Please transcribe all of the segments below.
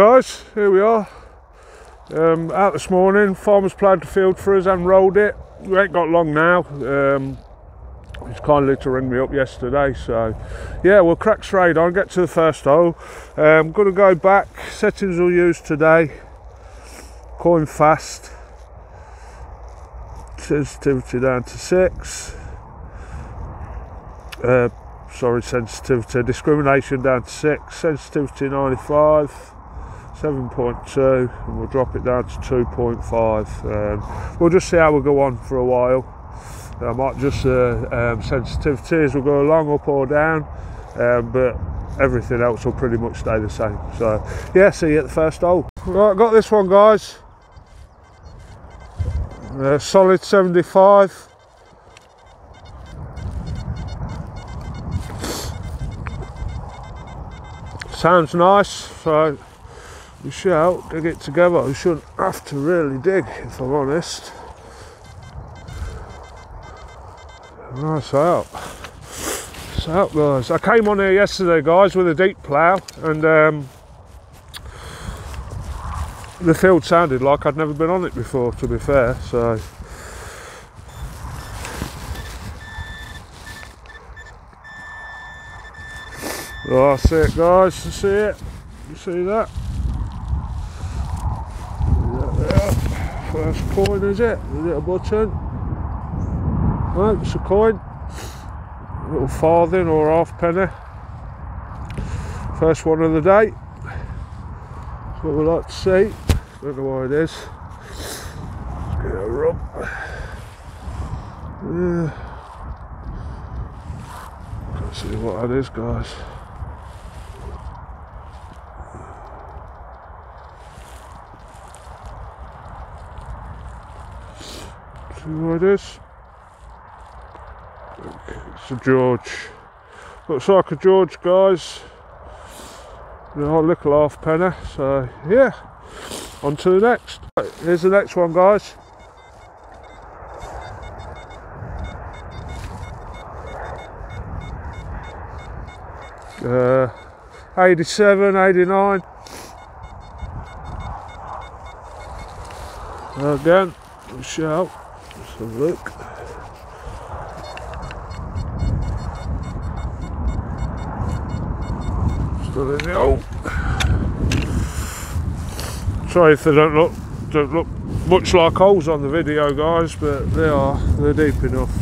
Guys, here we are. Um, out this morning, farmers ploughed the field for us and rolled it. We ain't got long now. Um, he's kindly to ring me up yesterday, so yeah, we'll crack straight on, get to the first hole. I'm um, gonna go back, settings we'll use today. Coin fast. Sensitivity down to six. Uh, sorry, sensitivity, discrimination down to six, sensitivity 95. 7.2 and we'll drop it down to 2.5 um, we'll just see how we go on for a while. I might just uh, um, sensitivity as we go along up or down um, but everything else will pretty much stay the same. So yeah see you at the first hole. Right got this one guys. Uh, solid 75 sounds nice so we shout dig it together. We shouldn't have to really dig if I'm honest. Nice out. Nice out guys I came on here yesterday guys with a deep plough and um, the field sounded like I'd never been on it before to be fair so. Oh, see it guys, see it? You see that? First coin is it? A button? No, it's a coin. A little farthing or half penny. First one of the day. What we like to see. Don't know what it is. Get a rub. Yeah. Let's see what that is guys. See what it is? It's a George. Looks like a George, guys. Know, little half penny. So yeah, on to the next. Here's the next one, guys. Uh, 87, 89. Again, shout. A look. Still in the hole. Sorry if they don't look don't look much like holes on the video guys, but they are, they're deep enough.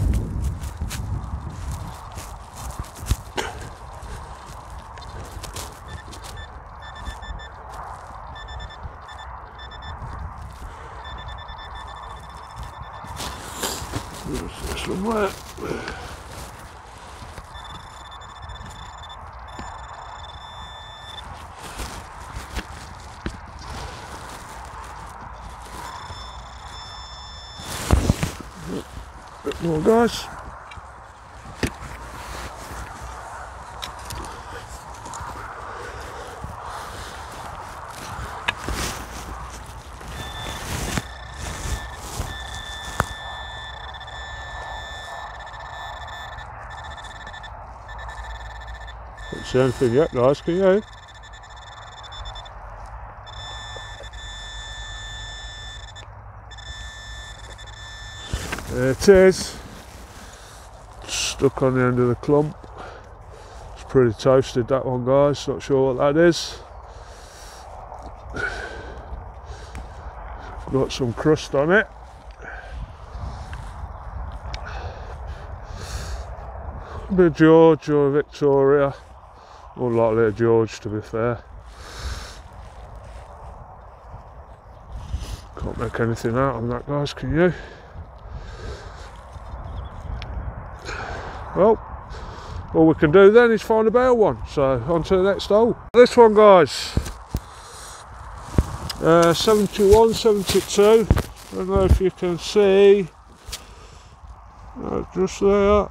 Somewhere. Bit more oh, guys. Anything yet guys, you? There it is. Stuck on the end of the clump. It's pretty toasted that one guys, not sure what that is. Got some crust on it. Be George or Victoria. More likely a George to be fair. Can't make anything out on that guys, can you? Well, all we can do then is find a bale one. So on to the next hole. This one guys. Uh, 71, 72. I don't know if you can see. Uh, just there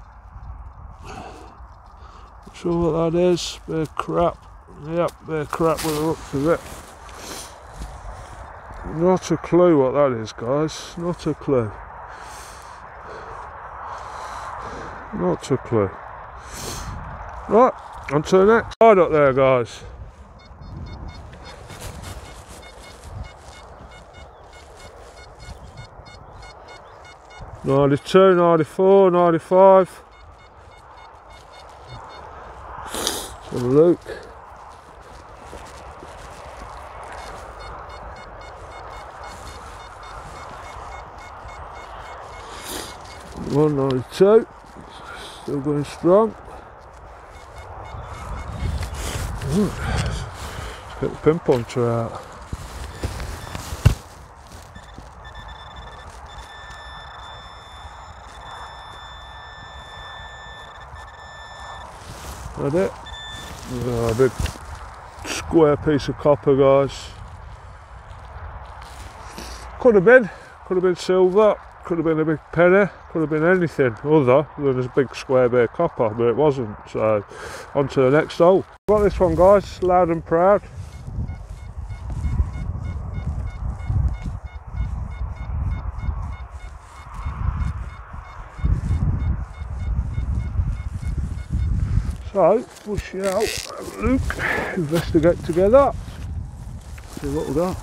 sure what that is. They're crap. Yep, they're crap with the looks of it. Not a clue what that is, guys. Not a clue. Not a clue. Right, on to the next side up there, guys. Ninety-two, ninety-four, ninety-five. A look. One ninety two, still going strong. Ooh. Let's get the pinpointer out. That it? Oh, a big square piece of copper, guys. Could have been, could have been silver, could have been a big penny, could have been anything other than a big square bit of copper, but it wasn't. So, on to the next hole. Got this one, guys, loud and proud. So, out, have look, investigate together, see what we got.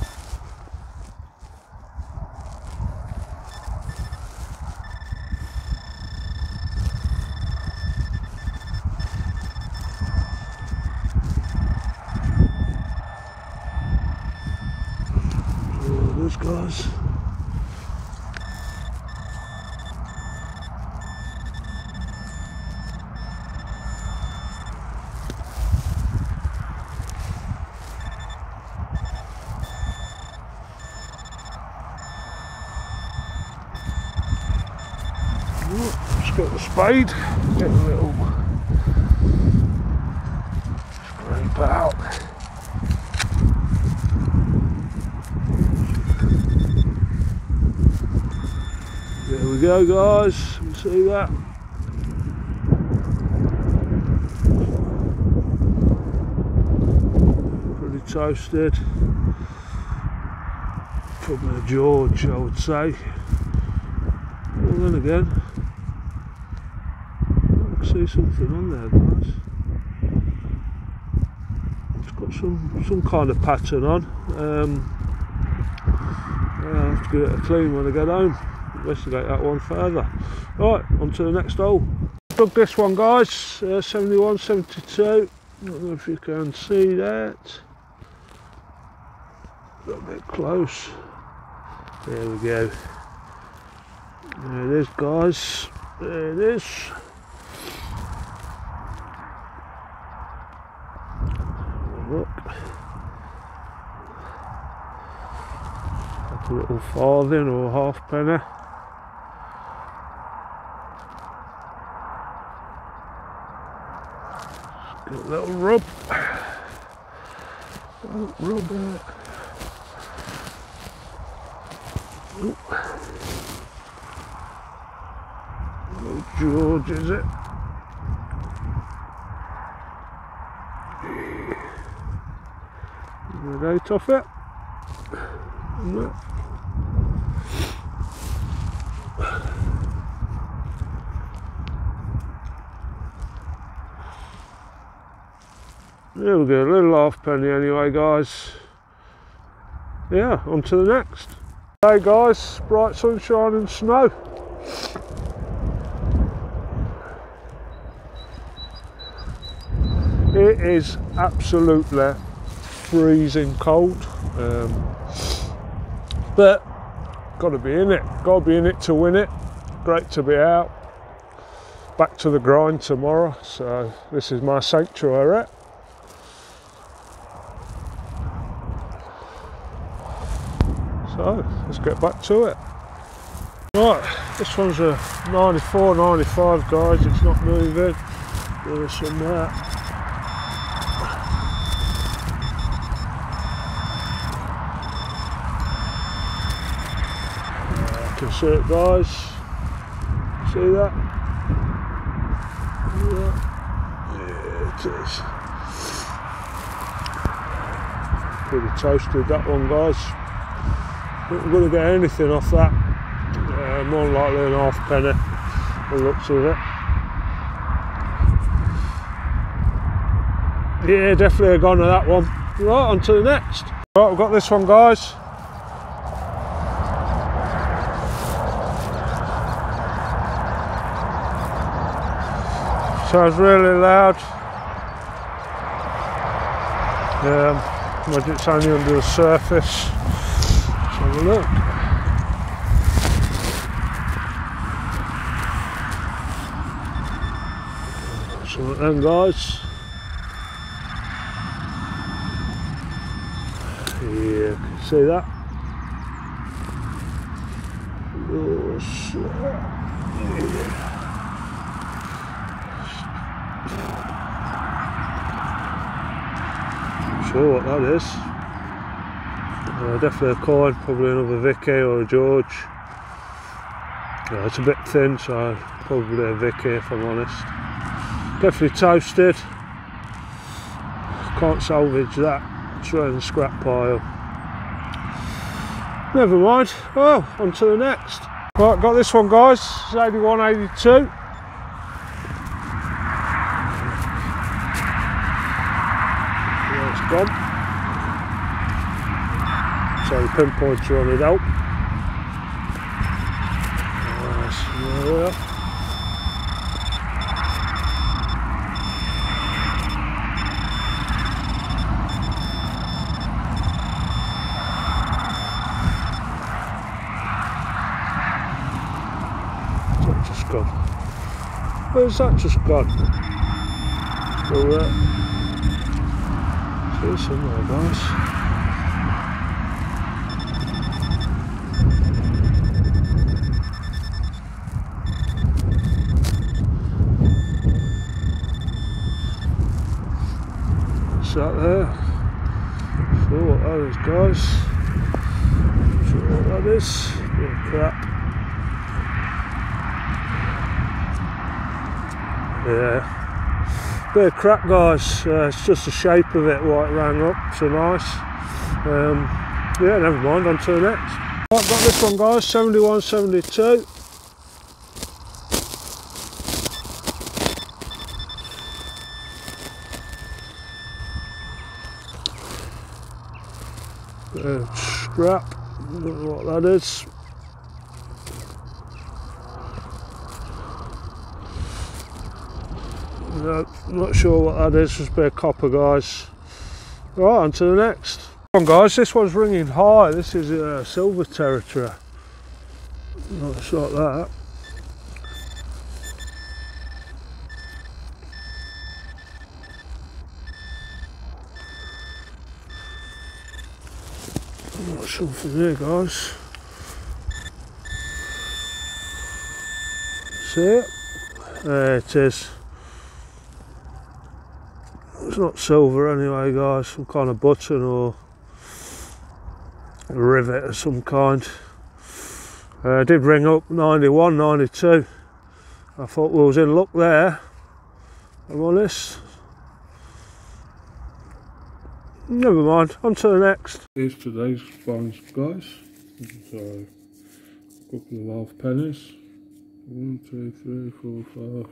So, those guys. Just got the spade, get a little scrape out. There we go guys, you see that? Pretty toasted. Probably a George I would say. Well then again, see something on there guys. It's got some some kind of pattern on. Um, I'll have to give it a clean when I get home. Investigate that one further. Right, on to the next hole. Dug this one guys, uh, 71, 72. I don't know if you can see that. A bit close. There we go. There it is guys. There it is. Look. Like a little farthing or half penny. A little rub. Oh, rub it. Oh, George, is it? Right off it. There we go, a little half penny anyway, guys. Yeah, on to the next. Hey guys, bright sunshine and snow. It is absolutely freezing cold, um, but got to be in it. Got to be in it to win it. Great to be out. Back to the grind tomorrow. So this is my sanctuary. So let's get back to it. Right, this one's a 94, 95 guys, it's not moving. There's some there. See it guys. See that? Yeah, it is. Pretty toasted that one guys. Not to get anything off that. Uh, more likely an half penny. The looks of it. Yeah, definitely a goner that one. Right, on to the next. Right, we've got this one, guys. Sounds really loud. Um, imagine it's only under the surface. Let's have a look. So then guys. Yeah, can see that? Oh, shit. What that is. Uh, definitely a coin, probably another Vicky or a George. It's a bit thin, so probably a Vicky if I'm honest. Definitely toasted. Can't salvage that. In the scrap pile. Never mind. Well, on to the next. Right, got this one guys. It's 8182. gone. So pinpoints on it out. Nice, That just gone? Where's that just gone? Still uh, there somewhere, guys. That there? What that is, guys. What that is. Bit of crap. Yeah bit of crap guys uh, it's just the shape of it what it rang up so nice um, yeah never mind on to the next I've got this one guys 71 72 uh, scrap don't know what that is No, not sure what that is, just a bit of copper guys. Right, on to the next. Come on guys, this one's ringing high. This is uh, silver territory. Not like that. Something there, guys. See? It? There it is. It's not silver anyway guys. Some kind of button or a rivet of some kind. Uh, I did ring up 91 92 I thought we was in luck there I'm honest never mind on to the next here's today's finds guys so a couple of half pennies one two three four five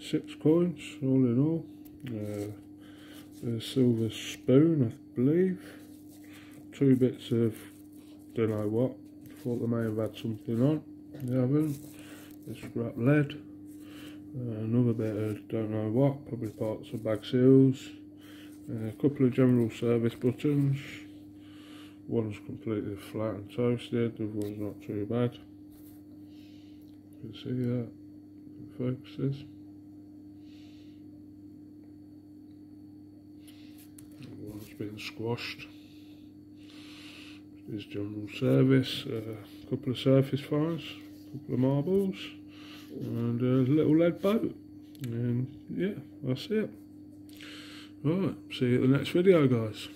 six coins all in all uh, a silver spoon, I believe. Two bits of don't know what. Thought they may have had something on. They haven't. Scrap lead. Uh, another bit of don't know what. Probably parts of bag seals. Uh, a couple of general service buttons. One's completely flat and toasted. The other one's not too bad. You can see that. it focuses One's been squashed. This general service, a uh, couple of surface fires, a couple of marbles, and a little lead boat. And yeah, that's it. Right, see you at the next video, guys.